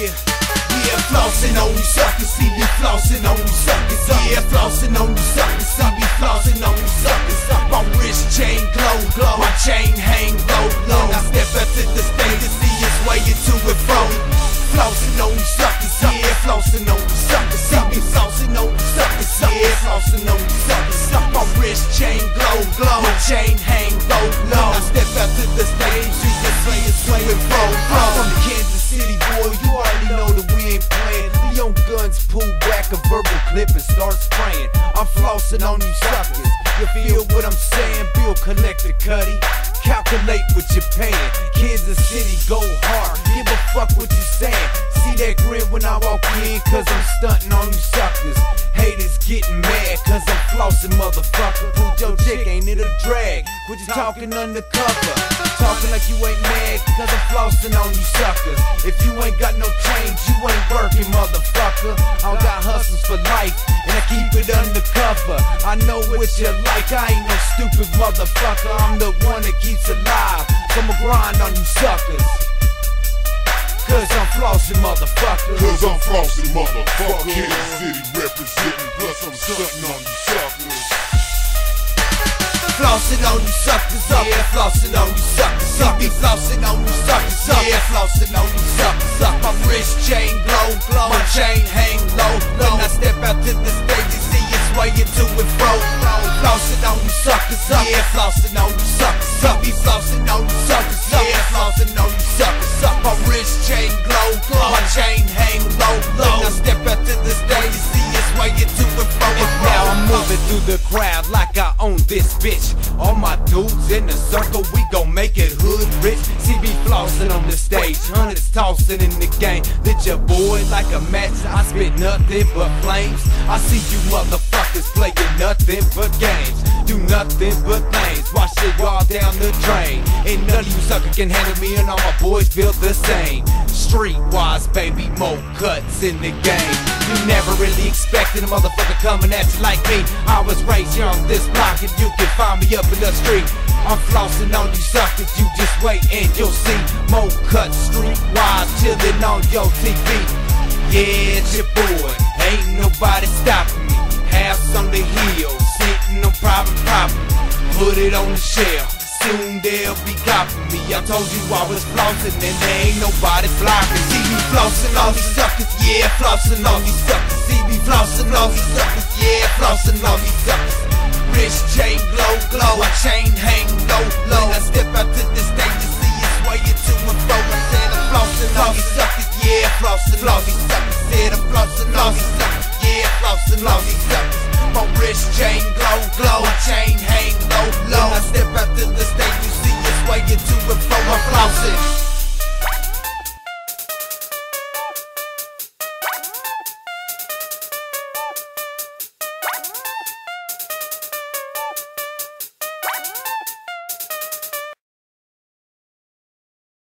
Yeah, yeah, flossing on you suckers, see me flossing on you suckers. Yeah, flossing on you suckers, see me flossing on you suckers. My wrist chain glow, glow, my chain hang low, low. I step out to the stage, you see it's way into it fro. Flossing on you suckers, yeah, flossing on you suckers. See me flossing on you suckers, yeah, flossing on you suckers. My wrist chain glow, glow, my chain hang low, low. I step out to the stage, just say it's way it fro, fro. From Kansas and start spraying. I'm flossing on you suckers. You feel what I'm saying? Bill collector cutty. Calculate what you're paying. Kansas City, go hard. Give a fuck what you're saying. See that grin when I walk in, cause I'm stunting on you suckers. Haters getting mad, cause I'm flossing, motherfucker. Pull your dick, ain't it a drag? Quit you talking undercover. Talking like you ain't mad, cause I'm flossing on you suckers. If you ain't got no change, you ain't working, motherfucker. I got hustles for life, and I keep it undercover. I know what you like, I ain't no stupid motherfucker. I'm the one that keeps alive. So I'ma grind on you suckers. Cause I'm flossing, motherfucker. Cause I'm flossing, motherfucker. Kansas City representing, plus I'm stunting on you suckers. Flossing on you suckers, yeah, flossing on you suckers. See me flossing on you suckers, yeah, flossing on you suckers. My wrist chain glow, glow, my chain hang low, low. When I step out to the stage, you see it's way into it fro. Flossing on you suckers, yeah, flossing on you suckers. See me flossing on you suckers, yeah, flossing on you suckers. My wrist chain glow, glow, my chain like I own this bitch. All my dudes in the circle, we gon' make it hood rich. See me flossing on the stage, hundreds tossing in the game. Lit your boy like a match, I spit nothing but flames. I see you motherfuckers playing nothing but games. Do nothing but things, wash it all down the drain. Ain't none of you sucker can handle me, and all my boys feel the same. Streetwise, baby, more cuts in the game. You never really expected a motherfucker coming at you like me. I was raised here on this block, and you can find me up in the street. I'm flossing on you suckers, you just wait and you'll see more cuts streetwise, chillin' on your TV. Yeah, it's your boy, Put it on the shelf, soon they'll be copping me. I told you I was flossing and there ain't nobody blocking. See me flossing all these suckers, yeah, flossing all these suckers. See me flossing all these suckers, yeah, flossing all these suckers. Wrist chain glow, glow, my chain hang low, low. When I step out to the stage, you see it's way into and fro. I said I'm flossing all these suckers, yeah, flossing all these suckers. Said I'm flossing all these suckers, yeah, flossing all these suckers. My wrist chain glow, glow, my chain